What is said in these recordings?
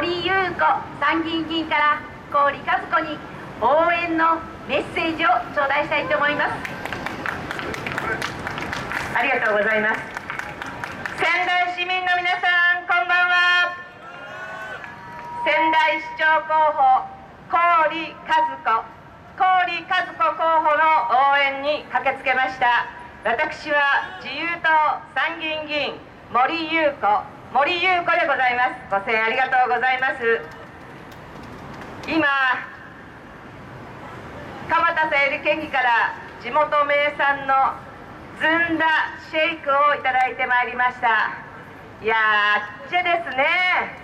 堀優子参議院議員から郡和子に応援のメッセージを頂戴したいと思います。ありがとうございます。仙台市民の皆さんこんばんは。仙台市長候補郡和子郡和子候補の応援に駆けつけました。私は自由党参議院議員森優子。森優子でございます。ご声援ありがとうございます。今蒲田さゆり県議から地元名産のずんだシェイクをいただいてまいりました。いやーあっちですね。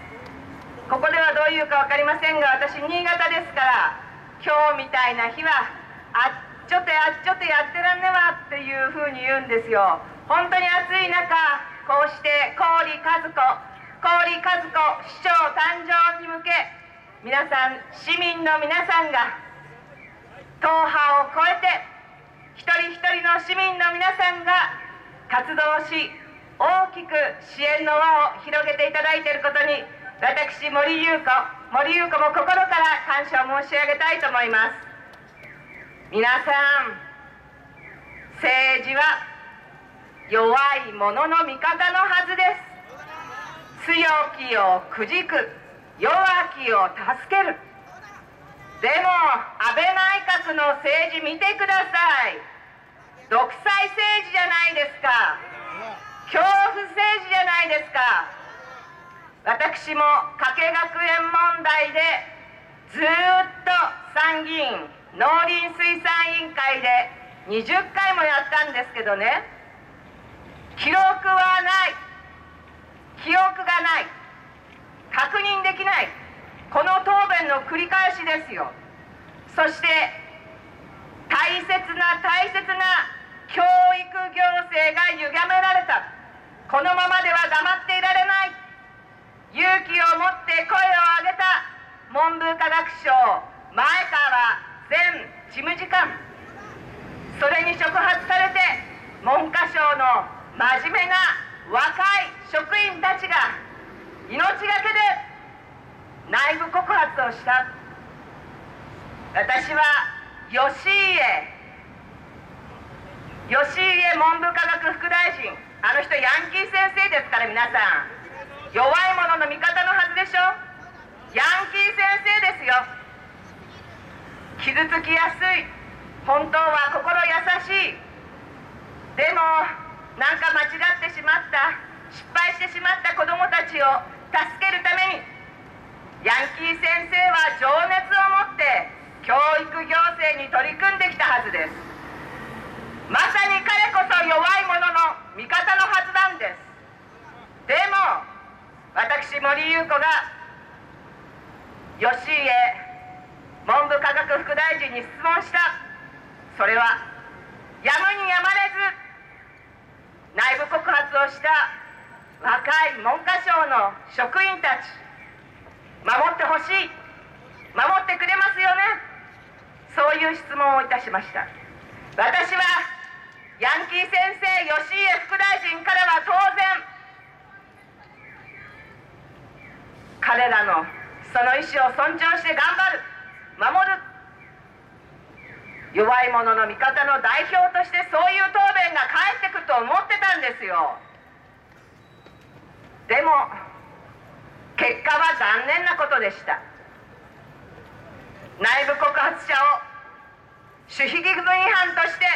ここではどういうか分かりませんが私新潟ですから今日みたいな日はあっちょてあっちょてやってらんねわっていうふうに言うんですよ。本当に暑い中こうして郡和子郡和子市長誕生に向け皆さん市民の皆さんが党派を超えて一人一人の市民の皆さんが活動し大きく支援の輪を広げていただいていることに私森優子森優子も心から感謝を申し上げたいと思います。皆さん政治は弱い者の味方のはずです。強きをくじく弱きを助ける。でも安倍内閣の政治見てください。独裁政治じゃないですか。恐怖政治じゃないですか。私も加計学園問題でずっと参議院農林水産委員会で20回もやったんですけどね。記録はない。記憶がない。確認できない。この答弁の繰り返しですよ。そして大切な大切な教育行政が歪められた。このままでは黙っていられない。勇気を持って声を上げた。文部科学省前川前事務次官。それに触発されて文科省の真面目な若い職員たちが命がけで内部告発をした。私は吉家。吉家文部科学副大臣あの人ヤンキー先生ですから皆さん。弱い者の味方のはずでしょ。ヤンキー先生ですよ。傷つきやすい。本当は心優しい。でもなんか間違ってしまった。失敗してしまった子どもたちを助けるためにヤンキー先生は情熱を持って教育行政に取り組んできたはずです。まさに彼こそ弱い者の味方のはずなんです。でも私森優子が吉家文部科学副大臣に質問した。それはやむにやまれず内部告発をした若い文科省の職員たち。守ってほしい。守ってくれますよね。そういう質問をいたしました。私はヤンキー先生吉家副大臣からは当然彼らのその意思を尊重して頑張る。守る。弱い者の味方の代表としてそういう答弁が返ってくると思ってたんですよ。でも結果は残念なことでした。内部告発者を守秘義務違反として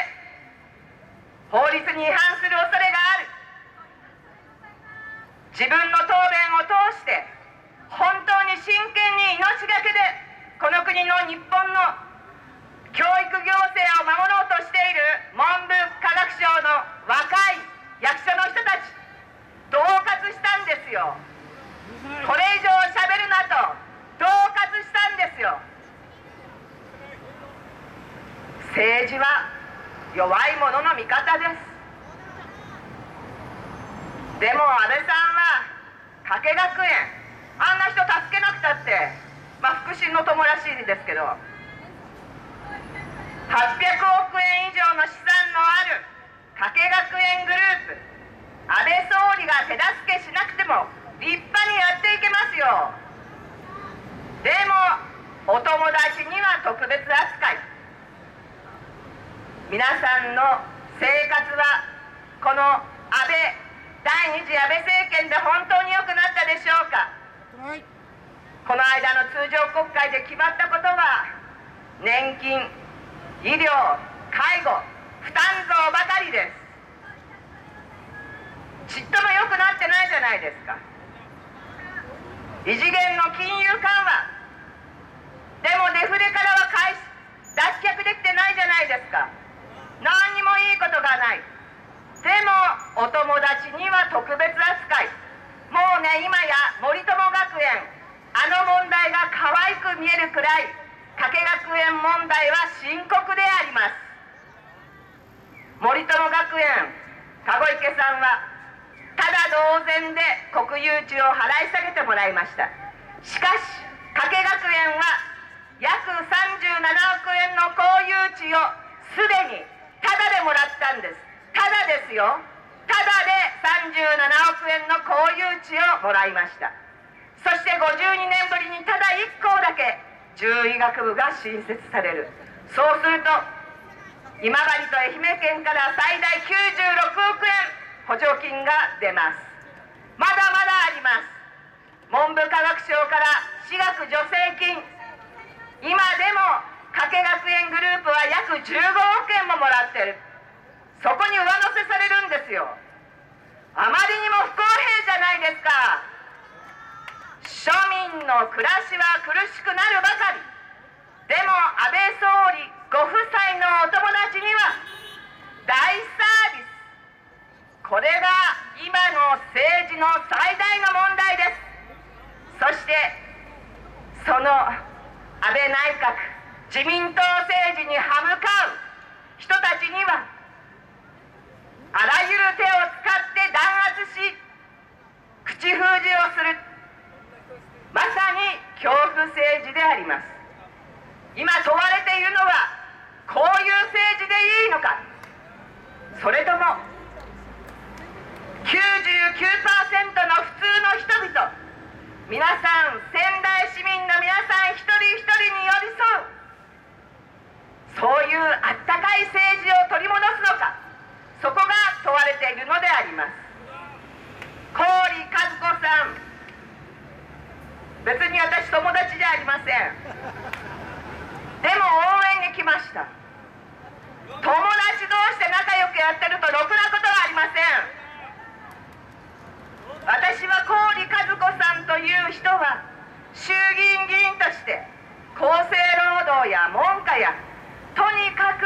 法律に違反する恐れがある。自分の答弁を通して本当に真剣に命がけでこの国の日本の教育行政を守ろうとしている文部科学省の若い役所の人たち恫喝したんですよ。これ以上しゃべるなと恫喝したんですよ。政治は弱い者の味方です。でも安倍さんは加計学園あんな人助けなくたって、まあ、腹心の友らしいですけど。800億円以上の資産のある加計学園グループ。安倍総理が手助けしなくても立派にやっていけますよ。でもお友達には特別扱い。皆さんの生活はこの安倍第二次安倍政権で本当に良くなったでしょうか、はい、この間の通常国会で決まったことは年金医療介護負担増ばかりです。ちっとも良くなってないじゃないですか。異次元の金融緩和。でもデフレからは返し脱却できてないじゃないですか。何にもいいことがない。でもお友達には特別扱い。もうね今や森友学園あの問題が可愛く見えるくらい加計学園問題は深刻であります。森友学園籠池さんはただ同然で国有地を払い下げてもらいました。しかし加計学園は約37億円の公有地をすでにタダでもらったんです。ただですよ。ただで37億円の公有地をもらいました。そして52年ぶりにただ1校だけ獣医学部が新設される。そうすると今治と愛媛県から最大96億円補助金が出ます。まだまだあります。文部科学省から私学助成金。今でも加計学園グループは約15億円ももらってる。そこに上乗せされるんですよ。あまりにも不公平じゃないですか。庶民の暮らしは苦しくなるばかり。でも安倍総理ご夫妻のお友達には大サービス。これが今の政治の最大の問題です。そしてその安倍内閣自民党政治に歯向かう。人たちにはあらゆる手を使って弾圧し口封じをする。政治であります。今問われているのはこういう政治でいいのか。それとも99%の普通の人々皆さん仙台市民の皆さん一人一人に寄り添うそういうあったかい政治を取り戻すのか。そこが問われているのであります。郡和子さん別に私友達じゃありません。でも応援に来ました。友達同士で仲良くやってるとろくなことはありません。私は郡和子さんという人は衆議院議員として厚生労働や文科やとにかく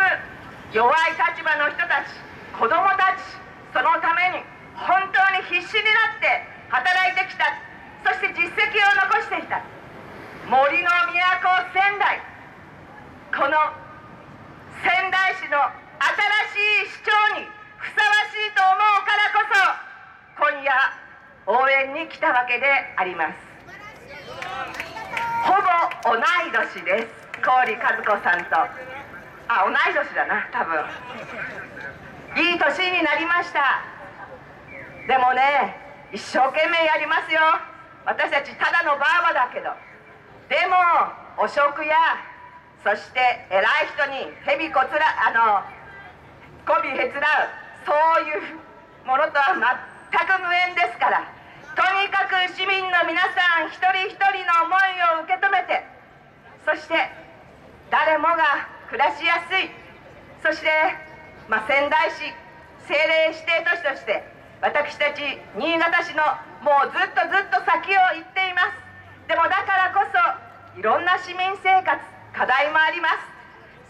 弱い立場の人たち子どもたちそのために本当に必死になって働いてきた。そして実績を残していた。森の都仙台。この仙台市の新しい市長にふさわしいと思うからこそ今夜応援に来たわけであります。ほぼ同い年です。郡和子さんと。あ同い年だな多分。いい年になりました。でもね一生懸命やりますよ。私たちただのばあばだけど。でも汚職やそして偉い人に蛇こつらあの媚びへつらうそういうものとは全く無縁ですから。とにかく市民の皆さん一人一人の思いを受け止めてそして誰もが暮らしやすい。そしてまあ、仙台市政令指定都市として私たち新潟市のもうずっとずっと先を行っています。でもだからこそいろんな市民生活課題もあります。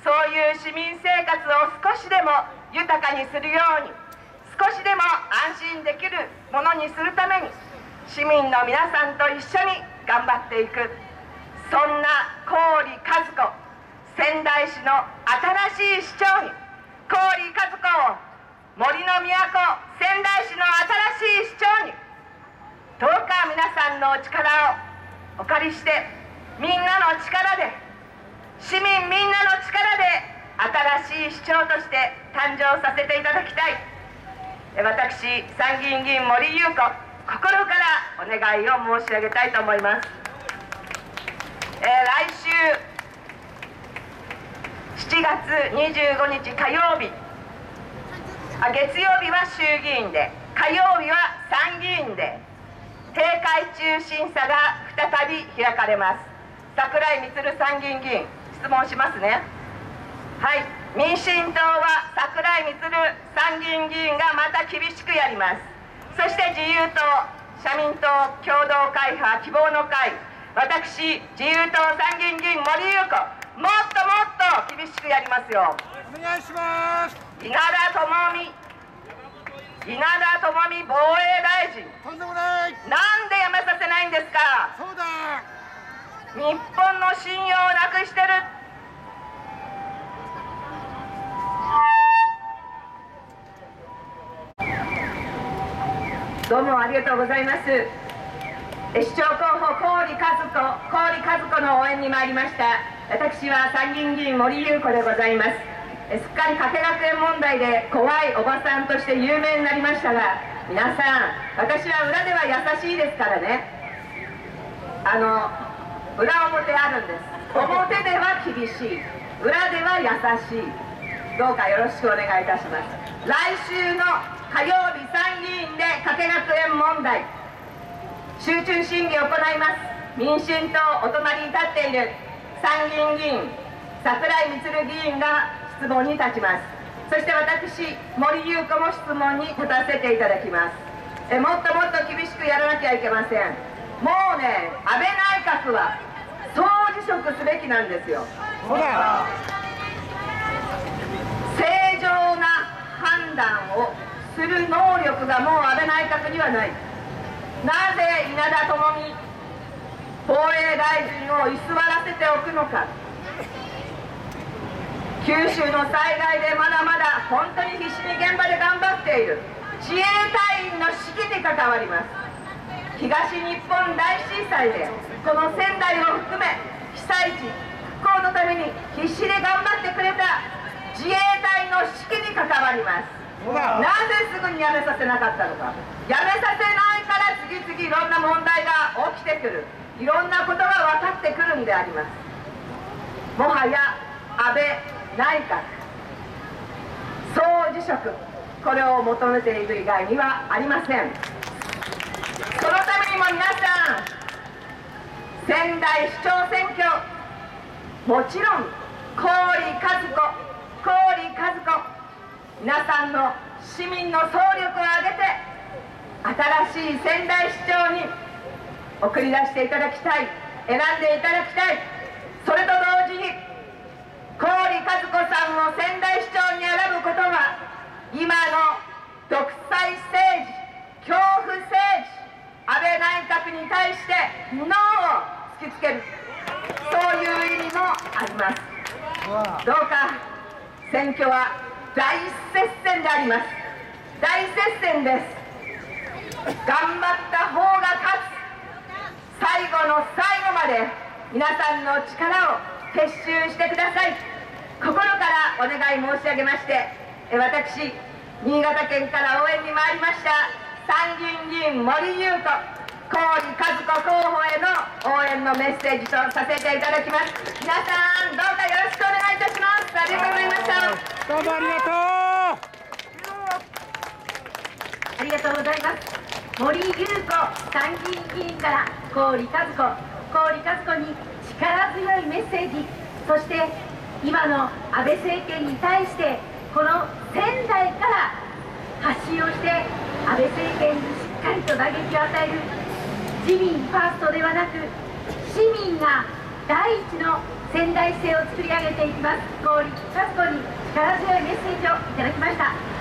そういう市民生活を少しでも豊かにするように少しでも安心できるものにするために市民の皆さんと一緒に頑張っていく。そんな郡和子仙台市の新しい市長に郡和子を森の都仙台市の新しい市長にどうか皆さんのお力をお借りしてみんなの力で市民みんなの力で新しい市長として誕生させていただきたい。私参議院議員森裕子心からお願いを申し上げたいと思います、えー、来週7月25日火曜日あ月曜日は衆議院で火曜日は参議院で閉会中審査が再び開かれます。櫻井充参議院議員質問しますね。はい。民進党は櫻井充参議院議員がまた厳しくやります。そして自由党社民党共同会派希望の会私自由党参議院議員森裕子もっともっと厳しくやりますよ。お願いします。稲田朋美。稲田朋美防衛大臣。とんでもない。なんで辞めさせないんですか？そうだ。日本の信用をなくしてる。どうもありがとうございます。え市長候補郡和子郡和子の応援に参りました。私は参議院議員森裕子でございます。えすっかり加計学園問題で怖いおばさんとして有名になりましたが皆さん私は裏では優しいですからね。あの裏表あるんです。表では厳しい。裏では優しい。どうかよろしくお願いいたします。来週の火曜日参議院で加計学園問題。集中審議を行います。民進党お隣に立っている参議院議員櫻井充議員が質問に立ちます。そして私森裕子も質問に立たせていただきます。えもっともっと厳しくやらなきゃいけません。もうね安倍内閣は総辞職すべきなんですよ。そう正常な判断をする能力がもう安倍内閣にはない。なぜ稲田朋美防衛大臣を居座らせておくのか。九州の災害でまだまだ本当に必死に現場で頑張っている。自衛隊員の士気に関わります。東日本大震災でこの仙台を含め被災地復興のために必死で頑張ってくれた自衛隊の士気に関わります。なぜすぐに辞めさせなかったのか。辞めさせないから次々いろんな問題が起きてくる。いろんなことが分かってくるんであります。もはや安倍内閣総辞職。これを求めている以外にはありません。そのためにも皆さん。仙台市長選挙もちろん郡和子郡和子。皆さんの市民の総力を挙げて新しい仙台市長に送り出していただきたい。選んでいただきたい。それと同時に郡和子さんを仙台市長に選ぶことは今の独裁政治恐怖政治安倍内閣に対してノーを突きつける。そういう意味もあります。どうか選挙は大接戦であります。大接戦です。頑張った方が勝つ。最後の最後まで皆さんの力を結集してください。心からお願い申し上げましてえ私新潟県から応援に参りました参議院議員森裕子。郡和子候補への応援のメッセージとさせていただきます。皆さんどうかよろしくお願いいたします。ありがとうございました。どうも。ありがとうありがとうございます。森優子参議院議員から郡和子郡和子に力強いメッセージそして今の安倍政権に対してこの仙台から発信をして安倍政権にしっかりと打撃を与える。自民ファーストではなく市民が第一の仙台市政を作り上げていきます。郡和子に力強いメッセージをいただきました。